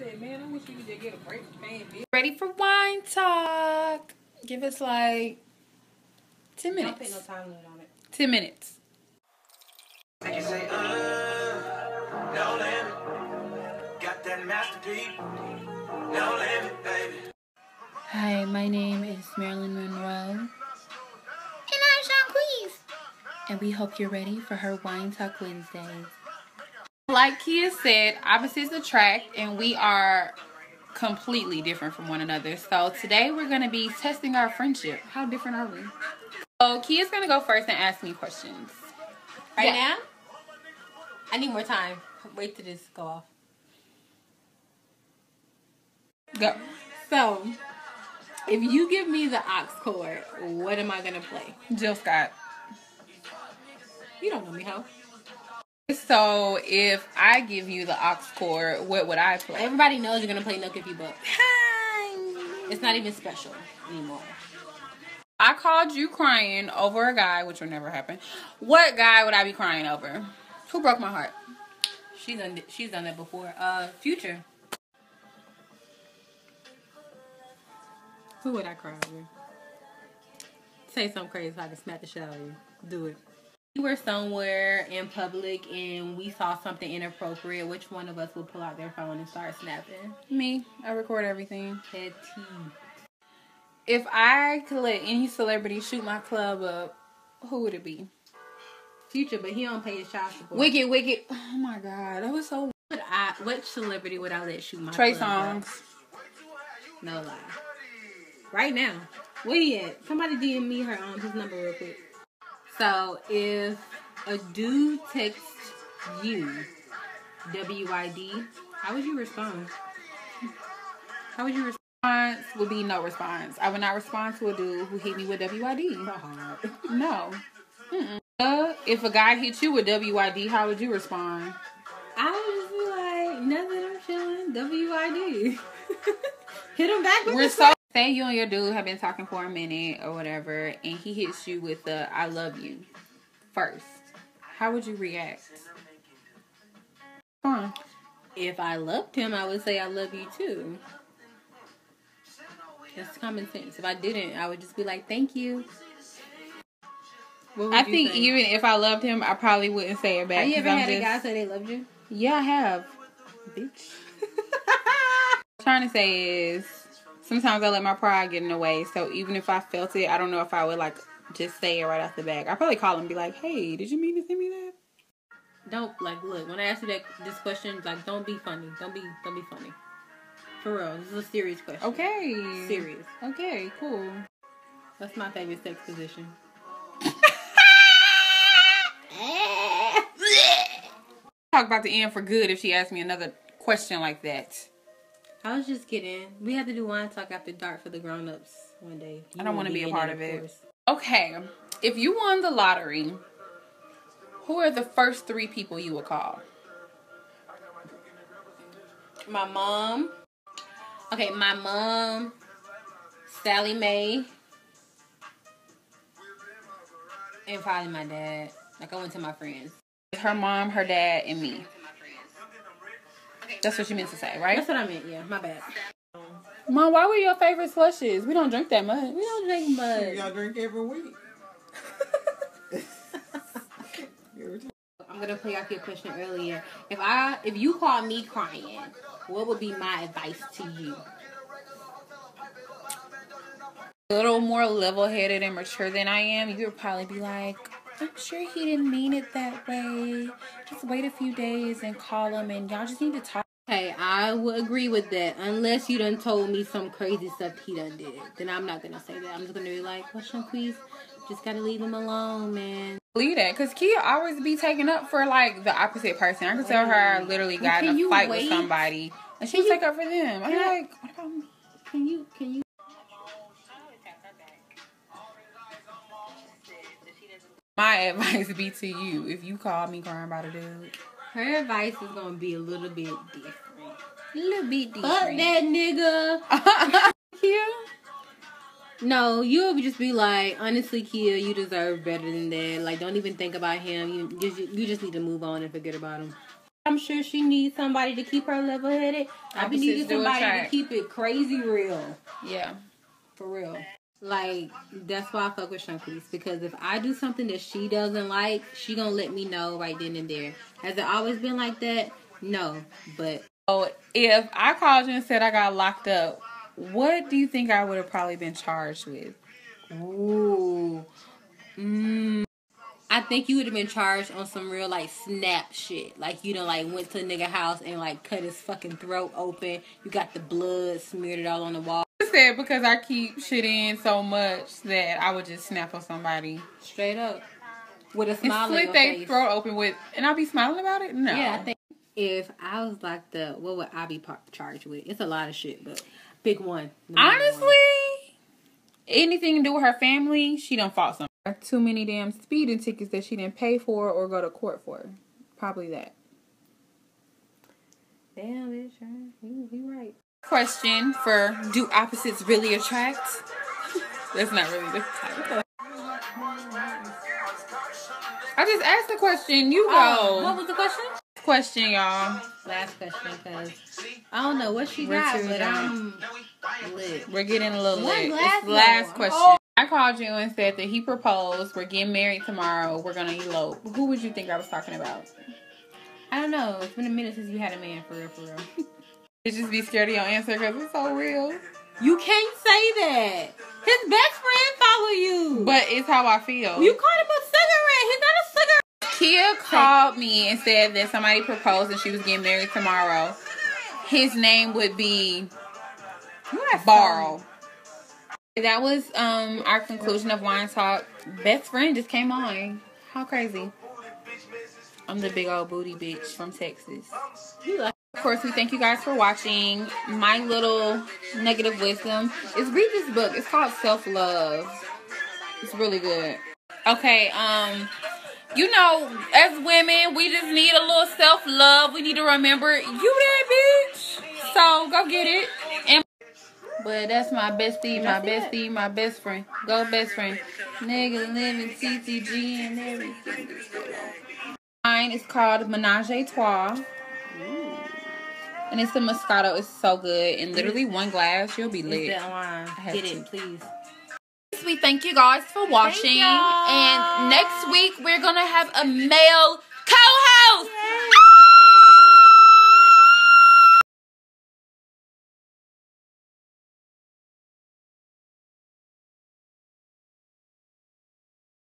said, man, I wish you could just get a break from paying bills. Ready for wine talk? Give us like ten Don't put minutes. no time limit on it. Ten minutes. Make you say, uh, no limit. Got that masterpiece. No limit, baby. Hi, my name is Marilyn Monroe. And I'm Sean Cleese. And we hope you're ready for her Wine Talk Wednesdays. Like Kia said, opposites attract, and we are completely different from one another. So today we're going to be testing our friendship. How different are we? So Kia's going to go first and ask me questions. Right Yeah. now? I need more time. Wait till this go off. Go. So, if you give me the aux cord, what am I gonna play? Jill Scott. You don't know me, how? So if I give you the aux cord, what would I play? Everybody knows you're gonna play Knuck If You Buck. Hi. It's not even special anymore. I called you crying over a guy, which would never happen. What guy would I be crying over? Who broke my heart? She's done. She's done that before. Uh, Future. Who would I cry over? Say something crazy so I can smack the shit out of you. Do it. We were somewhere in public and we saw something inappropriate. Which one of us would pull out their phone and start snapping? Me. I record everything. If I could let any celebrity shoot my club up, who would it be? Future, but he don't pay his child support. Wicked, Wicked. Oh my god, that was so. Would I, what celebrity would I let shoot my Trey club up? Songs. No lie. Right now. Where he at? Somebody DM me her um his number real quick. So if a dude texts you WYD, how would you respond? How would you respond? Response would be no response. I would not respond to a dude who hit me with WYD. No. Uh, if a guy hit you with WYD, how would you respond? I would just be like, nothing, I'm chilling. WYD. Hit him back with We're the so say you and your dude have been talking for a minute or whatever, and he hits you with the "I love you" first. How would you react? On. If I loved him, I would say I love you too. That's common sense. If I didn't, I would just be like, thank you. I you think say? even if I loved him, I probably wouldn't say it back. Have you ever I'm had a guy say they loved you? Yeah, I have. Bitch. I'm trying to say is sometimes I let my pride get in the way. So even if I felt it, I don't know if I would like just say it right off the back. I probably call him and be like, "Hey, did you mean to send me that?" Don't like look when I ask you that this question, like don't be funny. Don't be don't be funny. For real, this is a serious question. Okay. Serious. Okay, cool. That's my favorite sex position. Talk about the end for good if she asked me another question like that. I was just kidding. We have to do wine talk after dark for the grown ups one day. I don't wanna be a part of it. course. Okay, if you won the lottery, who are the first three people you would call? My mom. Okay, my mom, Sallie Mae, and probably my dad. Like I went to my friends. Her mom, her dad, and me. That's what you meant to say, right? That's what I meant. Yeah, my bad. Mom, why were your favorite slushes? We don't drink that much. We don't drink much. Y'all drink every week. I'm gonna play off your question earlier. If I, if you call me crying, what would be my advice to you? A little more level headed and mature than I am, you would probably be like, I'm sure he didn't mean it that way. Just wait a few days and call him, and y'all just need to talk. Hey, I would agree with that. Unless you done told me some crazy stuff he done did, then I'm not gonna say that. I'm just gonna be like, question, please. Just gotta leave him alone, man. Leave that, because Kia always be taking up for like the opposite person. I can tell her I literally Well, got in a fight wait? with somebody, and she Can you- take up for them. I'm like, what about me? Can you? Can you? My advice be to you: if you call me crying about a dude, Her advice is gonna be a little bit different. a little bit different. Fuck that nigga. Kia, No, you'll just be like, honestly, Kia, you deserve better than that. Like, don't even think about him. You just you just need to move on and forget about him. I'm sure she needs somebody to keep her level headed. I be needing somebody to keep it crazy real. Yeah. For real. Like, that's why I fuck with Shonquis. Because if I do something that she doesn't like, she gonna let me know right then and there. Has it always been like that? No. But So if I called you and said I got locked up, what do you think I would have probably been charged with? Ooh. Mm. I think you would have been charged on some real like snap shit. Like you know, like went to a nigga house and like cut his fucking throat open. You got the blood smeared it all on the wall. Said because I keep shit in so much that I would just snap on somebody Straight up. With a and smile on slit their face. throat open with, and I'll be smiling about it. No, Yeah, I think if I was like the, what would I be par- charged with? It's a lot of shit, but pick one. Honestly, one. anything to do with her family, she done fought some. Too many damn speeding tickets that she didn't pay for or go to court for. Probably that. Damn, bitch, you, you right. Question for do opposites really attract? That's not really the title. I just asked the question. You oh, go. Oh, what was the question? question, y'all. Last question, cause I don't know what she We're got, but. I'm lit. We're getting a little lit. glass It's last question. Oh. I called you and said that he proposed. We're getting married tomorrow. We're gonna elope. Who would you think I was talking about? I don't know. It's been a minute since you had a man for real, for real. Just be scared of your answer because it's so real. You can't say that. His best friend follow you. But it's how I feel. you called him a cigarette. He's not a cigarette. Kia called me and said that somebody proposed and she was getting married tomorrow. His name would be Barl. That was um our conclusion of wine talk. Best friend just came on. How crazy. I'm the big old booty bitch from Texas. Of course, we thank you guys for watching. My little negative wisdom is read this book. It's called Self Love. It's really good. Okay, um, you know, as women, we just need a little self love. We need to remember you that bitch. So go get it. And but that's my bestie, my bestie, my best friend. Go best friend. Nigga living TTG and everything. Mine is called Menage a Trois. And it's the Moscato. It's so good. And literally one glass, you'll be lit. that line. have Get to. it, please. We thank you guys for watching. And next week, we're going to have a male co host.